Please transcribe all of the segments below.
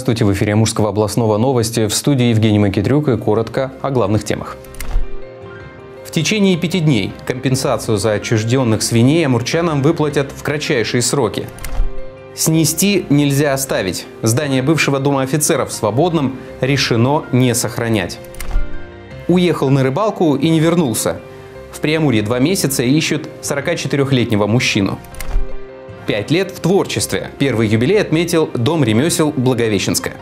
Здравствуйте, в эфире Мужского областного новости. В студии Евгений Макитрюк и коротко о главных темах. В течение пяти дней компенсацию за отчужденных свиней амурчанам выплатят в кратчайшие сроки. Снести нельзя оставить. Здание бывшего дома офицеров в Свободном решено не сохранять. Уехал на рыбалку и не вернулся. В Приамуре два месяца ищут 44-летнего мужчину. Пять лет в творчестве. Первый юбилей отметил Дом ремесел Благовещенская.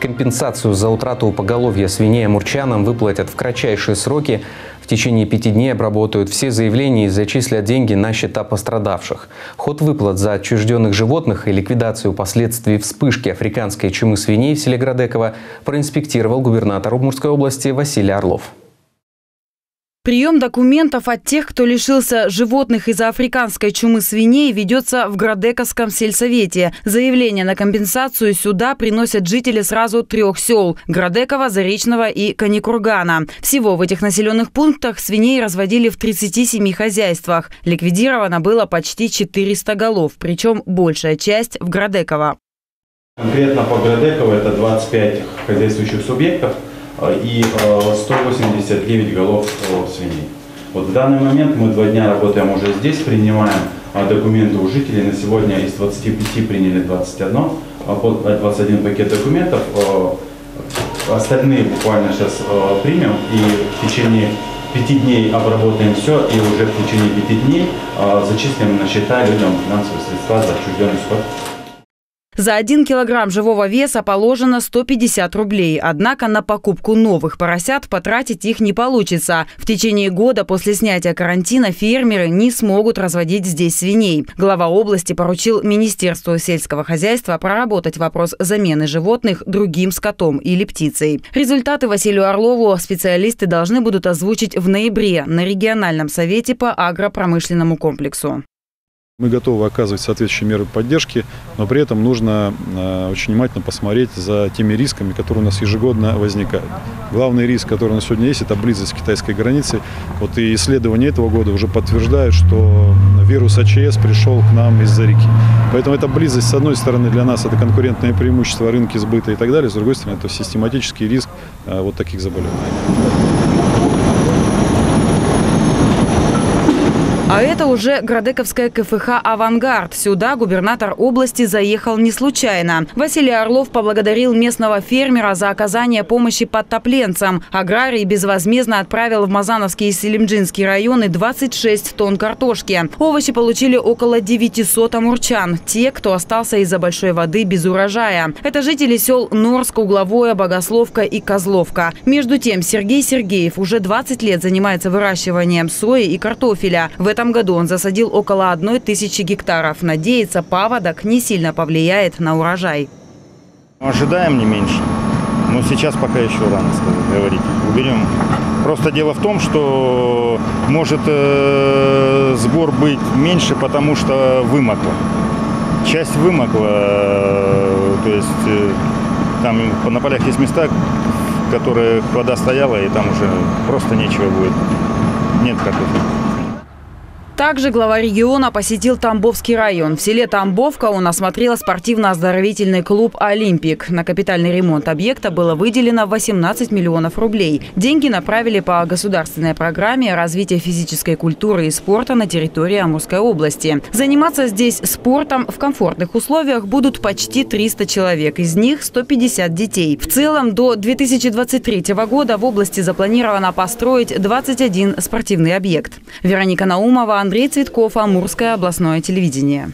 Компенсацию за утрату поголовья свиней амурчанам выплатят в кратчайшие сроки. В течение пяти дней обработают все заявления и зачислят деньги на счета пострадавших. Ход выплат за отчужденных животных и ликвидацию последствий вспышки африканской чумы свиней в селе Градеково проинспектировал губернатор Удмуртской области Василий Орлов. Прием документов от тех, кто лишился животных из-за африканской чумы свиней, ведется в Градековском сельсовете. Заявление на компенсацию сюда приносят жители сразу трех сел – Градекова, Заречного и Каникургана. Всего в этих населенных пунктах свиней разводили в 37 хозяйствах. Ликвидировано было почти 400 голов, причем большая часть в Градеково. Конкретно по Градеково это 25 хозяйствующих субъектов – и 189 э, голов свиней. Вот в данный момент мы два дня работаем уже здесь, принимаем э, документы у жителей. На сегодня из 25 приняли 21, 21 пакет документов. Остальные буквально сейчас примем и в течение пяти дней обработаем все и уже в течение пяти дней зачислим на счета людям финансовые средства за отчужденный скот. За один килограмм живого веса положено 150 рублей. Однако на покупку новых поросят потратить их не получится. В течение года после снятия карантина фермеры не смогут разводить здесь свиней. Глава области поручил Министерству сельского хозяйства проработать вопрос замены животных другим скотом или птицей. Результаты Василию Орлову специалисты должны будут озвучить в ноябре на региональном совете по агропромышленному комплексу. Мы готовы оказывать соответствующие меры поддержки, но при этом нужно э, очень внимательно посмотреть за теми рисками, которые у нас ежегодно возникают. Главный риск, который на сегодня есть, это близость к китайской границе. Вот и исследования этого года уже подтверждают, что вирус АЧС пришел к нам из-за реки. Поэтому эта близость, с одной стороны, для нас это конкурентное преимущество, рынки сбыта и так далее, с другой стороны, это систематический риск э, вот таких заболеваний. А это уже Градековская КФХ «Авангард». Сюда губернатор области заехал не случайно. Василий Орлов поблагодарил местного фермера за оказание помощи подтопленцам. Аграрий безвозмездно отправил в Мазановский и Селимджинский районы 26 тонн картошки. Овощи получили около 900 амурчан. Те, кто остался из-за большой воды без урожая. Это жители сел Норск, Угловое, Богословка и Козловка. Между тем, Сергей Сергеев уже 20 лет занимается выращиванием сои и картофеля. В этом году он засадил около одной тысячи гектаров. Надеется, паводок не сильно повлияет на урожай. Ожидаем не меньше. Но сейчас пока еще рано сказать, говорить. Уберем. Просто дело в том, что может э, сбор быть меньше, потому что вымокло. Часть вымокла, э, то есть э, там на полях есть места, в которых вода стояла, и там уже просто нечего будет. Нет картофеля. Также глава региона посетил Тамбовский район. В селе Тамбовка он осмотрел спортивно-оздоровительный клуб «Олимпик». На капитальный ремонт объекта было выделено 18 миллионов рублей. Деньги направили по государственной программе развития физической культуры и спорта на территории Амурской области. Заниматься здесь спортом в комфортных условиях будут почти 300 человек, из них 150 детей. В целом до 2023 года в области запланировано построить 21 спортивный объект. Вероника Наумова, Андрей Цветков, Амурское областное телевидение.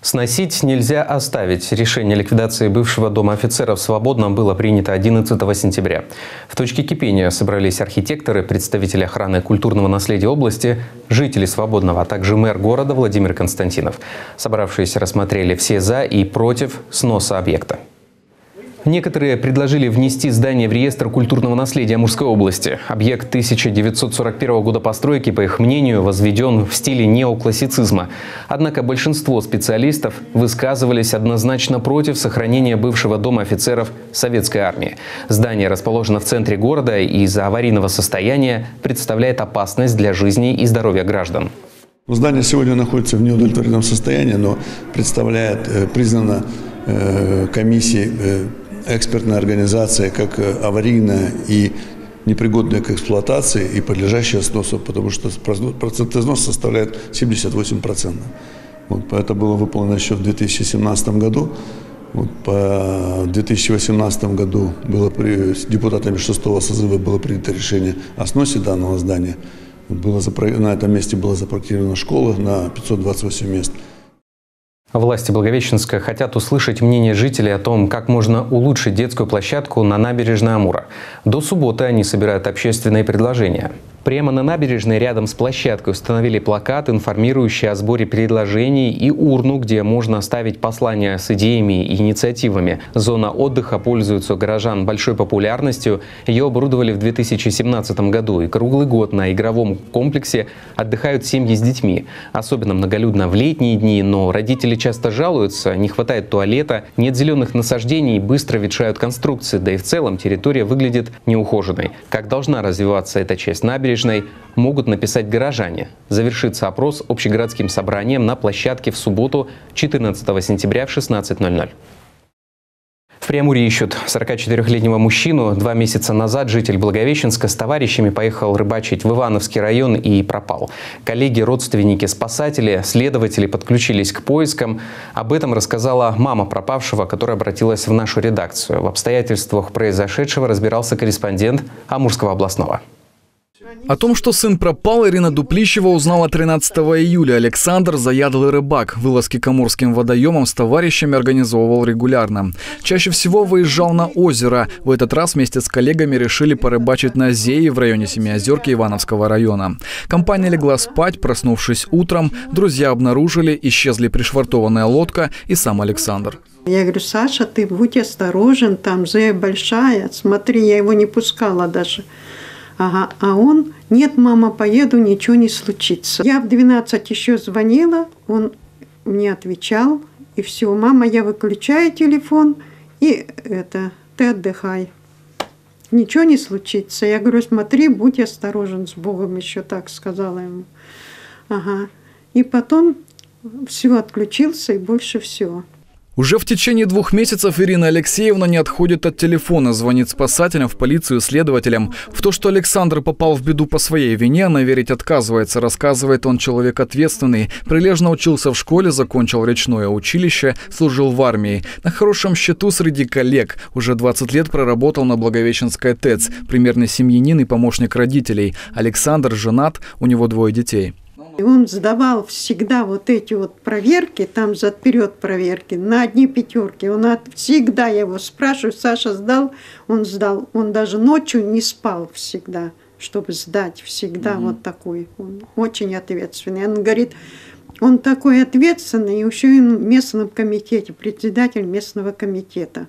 Сносить нельзя оставить. Решение ликвидации бывшего дома офицеров в Свободном было принято 11 сентября. В точке кипения собрались архитекторы, представители охраны культурного наследия области, жители Свободного, а также мэр города Владимир Константинов. Собравшиеся рассмотрели все «за» и «против» сноса объекта. Некоторые предложили внести здание в реестр культурного наследия Мужской области. Объект 1941 года постройки, по их мнению, возведен в стиле неоклассицизма. Однако большинство специалистов высказывались однозначно против сохранения бывшего дома офицеров советской армии. Здание расположено в центре города и из-за аварийного состояния представляет опасность для жизни и здоровья граждан. Здание сегодня находится в неудовлетворенном состоянии, но представляет, э, признано э, комиссии, э, экспертная организация, как э, аварийная и непригодная к эксплуатации и подлежащая сносу, потому что процент износа составляет 78%. Вот, это было выполнено еще в 2017 году. Вот, по 2018 году было при, с депутатами шестого созыва было принято решение о сносе данного здания. Было. На этом месте была запроектирована школа на 528 мест. Власти Благовещенска хотят услышать мнение жителей о том, как можно улучшить детскую площадку на набережной Амура. До субботы они собирают общественные предложения. Прямо на набережной рядом с площадкой установили плакат, информирующий о сборе предложений и урну, где можно оставить послания с идеями и инициативами. Зона отдыха пользуется у горожан большой популярностью. Ее оборудовали в 2017 году, и круглый год на игровом комплексе отдыхают семьи с детьми. Особенно многолюдно в летние дни, но родители часто жалуются, не хватает туалета, нет зеленых насаждений, быстро ветшают конструкции, да и в целом территория выглядит неухоженной. Как должна развиваться эта часть набережной, набережной могут написать горожане. Завершится опрос общегородским собранием на площадке в субботу 14 сентября в 16.00. В Приамуре ищут 44-летнего мужчину. Два месяца назад житель Благовещенска с товарищами поехал рыбачить в Ивановский район и пропал. Коллеги, родственники, спасатели, следователи подключились к поискам. Об этом рассказала мама пропавшего, которая обратилась в нашу редакцию. В обстоятельствах произошедшего разбирался корреспондент Амурского областного. О том, что сын пропал, Ирина Дуплищева узнала 13 июля. Александр – заядлый рыбак. Вылазки к Амурским водоемам с товарищами организовывал регулярно. Чаще всего выезжал на озеро. В этот раз вместе с коллегами решили порыбачить на Зее в районе Семиозерки Ивановского района. Компания легла спать, проснувшись утром. Друзья обнаружили, исчезли пришвартованная лодка и сам Александр. Я говорю, Саша, ты будь осторожен, там Зея большая. Смотри, я его не пускала даже. Ага, а он, нет, мама, поеду, ничего не случится. Я в 12 еще звонила, он мне отвечал, и все, мама, я выключаю телефон, и это, ты отдыхай. Ничего не случится. Я говорю, смотри, будь осторожен с Богом, еще так сказала ему. Ага. И потом все отключился, и больше всего. Уже в течение двух месяцев Ирина Алексеевна не отходит от телефона, звонит спасателям, в полицию, следователям. В то, что Александр попал в беду по своей вине, она верить отказывается. Рассказывает он человек ответственный. Прилежно учился в школе, закончил речное училище, служил в армии. На хорошем счету среди коллег. Уже 20 лет проработал на Благовещенской ТЭЦ. Примерный семьянин и помощник родителей. Александр женат, у него двое детей. И он сдавал всегда вот эти вот проверки, там за вперед проверки, на одни пятерки. Он от, всегда я его спрашиваю, Саша сдал, он сдал. Он даже ночью не спал всегда, чтобы сдать всегда mm-hmm. вот такой. Он очень ответственный. Он говорит, он такой ответственный, и еще и в местном комитете, председатель местного комитета.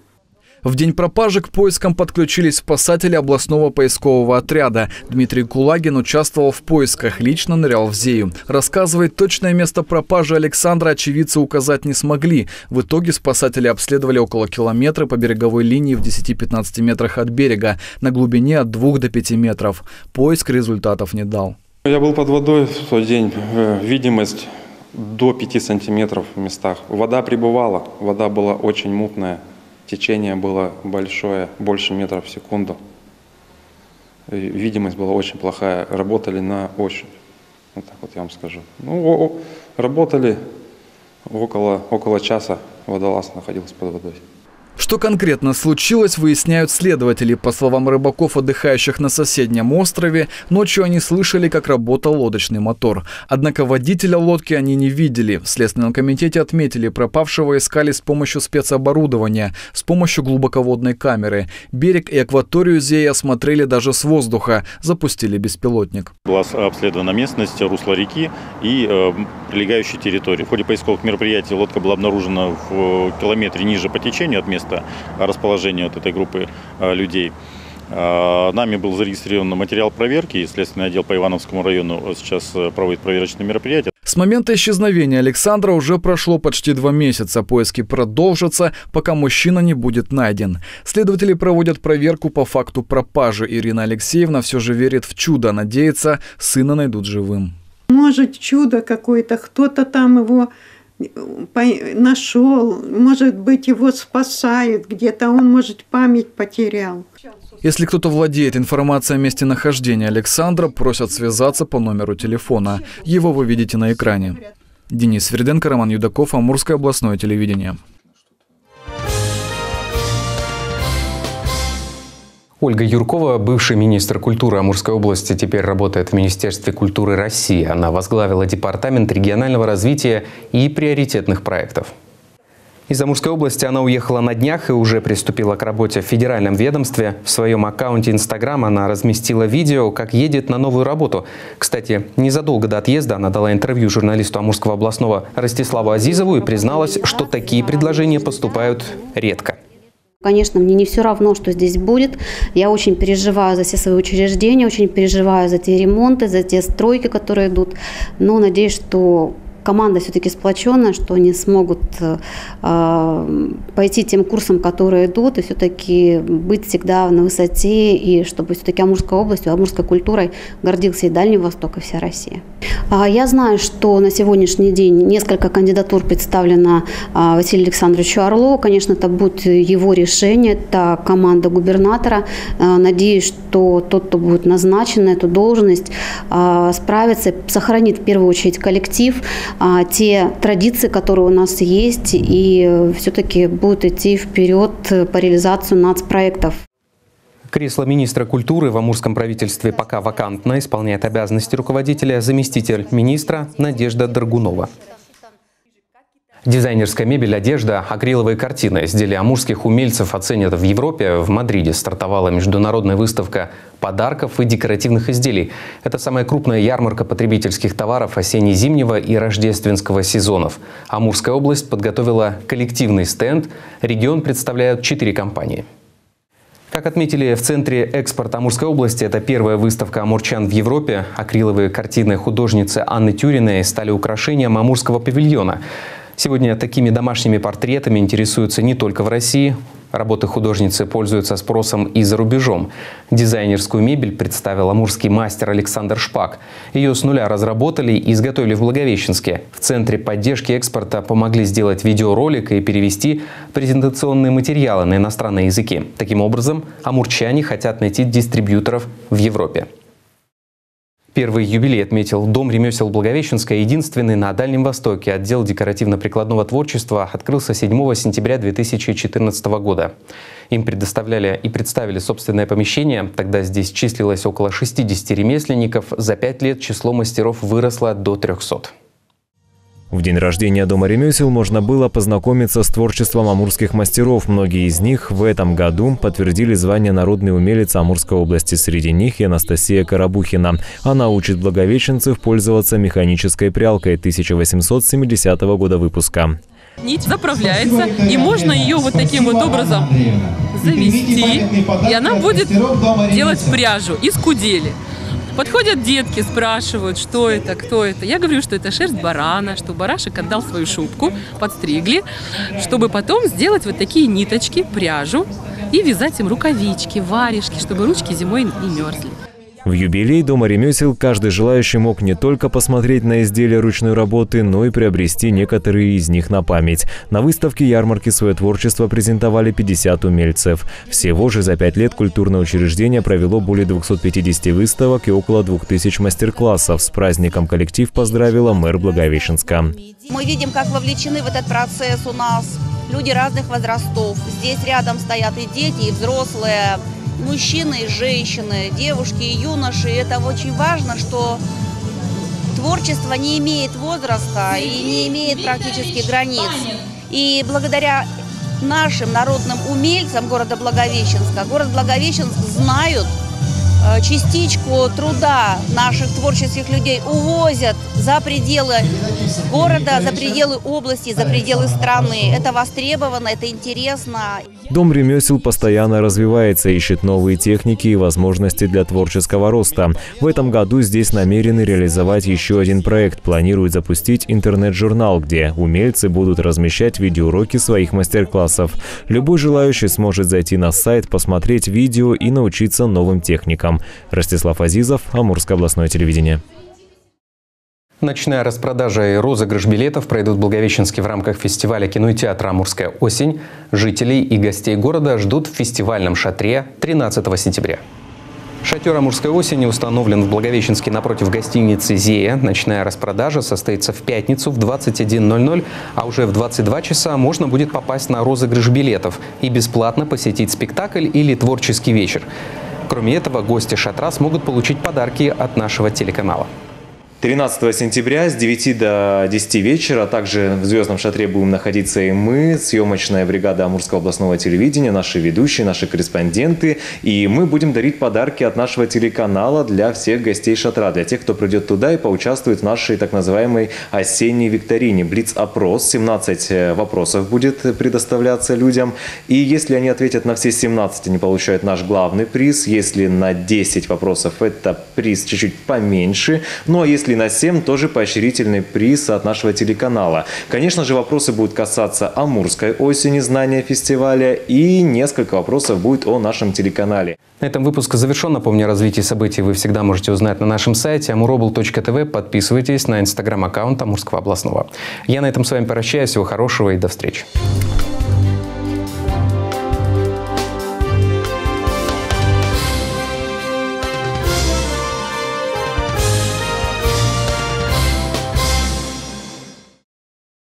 В день пропажи к поискам подключились спасатели областного поискового отряда. Дмитрий Кулагин участвовал в поисках, лично нырял в Зею. Рассказывает, точное место пропажи Александра очевидцы указать не смогли. В итоге спасатели обследовали около километра по береговой линии в 10-15 метрах от берега, на глубине от 2 до 5 метров. Поиск результатов не дал. Я был под водой в тот день. Э, видимость до 5 сантиметров в местах. Вода прибывала, вода была очень мутная. Течение было большое, больше метров в секунду. Видимость была очень плохая. Работали на ощупь. Вот так вот я вам скажу. Ну, работали около, около часа водолаз находился под водой. Что конкретно случилось, выясняют следователи. По словам рыбаков, отдыхающих на соседнем острове, ночью они слышали, как работал лодочный мотор. Однако водителя лодки они не видели. В Следственном комитете отметили, пропавшего искали с помощью спецоборудования, с помощью глубоководной камеры. Берег и акваторию Зея осмотрели даже с воздуха, запустили беспилотник. Была обследована местность, русло реки и э, прилегающей территории. В ходе поисковых мероприятий лодка была обнаружена в километре ниже по течению от места расположения вот этой группы э, людей. Э, нами был зарегистрирован материал проверки, и Следственный отдел по Ивановскому району сейчас э, проводит проверочные мероприятия. С момента исчезновения Александра уже прошло почти два месяца. Поиски продолжатся, пока мужчина не будет найден. Следователи проводят проверку по факту пропажи. Ирина Алексеевна все же верит в чудо, надеется, сына найдут живым. Может, чудо какое-то, кто-то там его нашел, может быть, его спасают, где-то он, может, память потерял. Если кто-то владеет информацией о месте нахождения Александра, просят связаться по номеру телефона. Его вы видите на экране. Денис Сверденко, Роман Юдаков, Амурское областное телевидение. Ольга Юркова, бывший министр культуры Амурской области, теперь работает в Министерстве культуры России. Она возглавила Департамент регионального развития и приоритетных проектов. Из Амурской области она уехала на днях и уже приступила к работе в федеральном ведомстве. В своем аккаунте Инстаграм она разместила видео, как едет на новую работу. Кстати, незадолго до отъезда она дала интервью журналисту Амурского областного Ростиславу Азизову и призналась, что такие предложения поступают редко. Конечно, мне не все равно, что здесь будет. Я очень переживаю за все свои учреждения, очень переживаю за те ремонты, за те стройки, которые идут. Но надеюсь, что команда все-таки сплоченная, что они смогут э, пойти тем курсом, которые идут, и все-таки быть всегда на высоте, и чтобы все-таки Амурской областью, Амурской культурой гордился и Дальний Восток, и вся Россия. А я знаю, что на сегодняшний день несколько кандидатур представлено а, Василию Александровичу Орлову. Конечно, это будет его решение, это команда губернатора. А, надеюсь, что тот, кто будет назначен на эту должность, справится, сохранит в первую очередь коллектив, те традиции, которые у нас есть, и все-таки будет идти вперед по реализации нацпроектов. Кресло министра культуры в Амурском правительстве пока вакантно, исполняет обязанности руководителя заместитель министра Надежда Драгунова. Дизайнерская мебель, одежда, акриловые картины. Изделия амурских умельцев оценят в Европе. В Мадриде стартовала международная выставка подарков и декоративных изделий. Это самая крупная ярмарка потребительских товаров осенне-зимнего и рождественского сезонов. Амурская область подготовила коллективный стенд. Регион представляют четыре компании. Как отметили в Центре экспорта Амурской области, это первая выставка амурчан в Европе. Акриловые картины художницы Анны Тюриной стали украшением Амурского павильона. Сегодня такими домашними портретами интересуются не только в России. Работы художницы пользуются спросом и за рубежом. Дизайнерскую мебель представил амурский мастер Александр Шпак. Ее с нуля разработали и изготовили в Благовещенске. В Центре поддержки экспорта помогли сделать видеоролик и перевести презентационные материалы на иностранные языки. Таким образом, амурчане хотят найти дистрибьюторов в Европе. Первый юбилей отметил Дом ремесел Благовещенска, единственный на Дальнем Востоке. Отдел декоративно-прикладного творчества открылся 7 сентября 2014 года. Им предоставляли и представили собственное помещение. Тогда здесь числилось около 60 ремесленников. За пять лет число мастеров выросло до 300. В день рождения Дома ремесел можно было познакомиться с творчеством амурских мастеров. Многие из них в этом году подтвердили звание «Народный умелец Амурской области». Среди них и Анастасия Карабухина. Она учит благовещенцев пользоваться механической прялкой 1870 года выпуска. Нить заправляется, и можно ее вот таким вот образом завести, и она будет делать пряжу из кудели. Подходят детки, спрашивают, что это, кто это. Я говорю, что это шерсть барана, что барашек отдал свою шубку, подстригли, чтобы потом сделать вот такие ниточки, пряжу и вязать им рукавички, варежки, чтобы ручки зимой не мерзли. В юбилей Дома ремесел каждый желающий мог не только посмотреть на изделия ручной работы, но и приобрести некоторые из них на память. На выставке ярмарки свое творчество презентовали 50 умельцев. Всего же за пять лет культурное учреждение провело более 250 выставок и около 2000 мастер-классов. С праздником коллектив поздравила мэр Благовещенска. Мы видим, как вовлечены в этот процесс у нас люди разных возрастов. Здесь рядом стоят и дети, и взрослые мужчины и женщины, девушки и юноши. И это очень важно, что творчество не имеет возраста и не имеет практически границ. И благодаря нашим народным умельцам города Благовещенска, город Благовещенск знают частичку труда наших творческих людей, увозят за пределы города, за пределы области, за пределы страны. Это востребовано, это интересно. Дом ремесел постоянно развивается, ищет новые техники и возможности для творческого роста. В этом году здесь намерены реализовать еще один проект. Планируют запустить интернет-журнал, где умельцы будут размещать видеоуроки своих мастер-классов. Любой желающий сможет зайти на сайт, посмотреть видео и научиться новым техникам. Ростислав Азизов, Амурское областное телевидение. Ночная распродажа и розыгрыш билетов пройдут в Благовещенске в рамках фестиваля кино и театра «Амурская осень». Жителей и гостей города ждут в фестивальном шатре 13 сентября. Шатер «Амурской осени» установлен в Благовещенске напротив гостиницы «Зея». Ночная распродажа состоится в пятницу в 21.00, а уже в 22 часа можно будет попасть на розыгрыш билетов и бесплатно посетить спектакль или творческий вечер. Кроме этого, гости шатра смогут получить подарки от нашего телеканала. 13 сентября с 9 до 10 вечера. Также в «Звездном шатре» будем находиться и мы, съемочная бригада Амурского областного телевидения, наши ведущие, наши корреспонденты. И мы будем дарить подарки от нашего телеканала для всех гостей шатра, для тех, кто придет туда и поучаствует в нашей так называемой осенней викторине. Блиц-опрос. 17 э, вопросов будет предоставляться людям. И если они ответят на все 17, они получают наш главный приз. Если на 10 вопросов, это приз чуть-чуть поменьше. Ну а если если на 7, тоже поощрительный приз от нашего телеканала. Конечно же, вопросы будут касаться Амурской осени, знания фестиваля и несколько вопросов будет о нашем телеканале. На этом выпуск завершен. Напомню, о развитии событий вы всегда можете узнать на нашем сайте amurobl.tv. Подписывайтесь на инстаграм-аккаунт Амурского областного. Я на этом с вами прощаюсь. Всего хорошего и до встречи.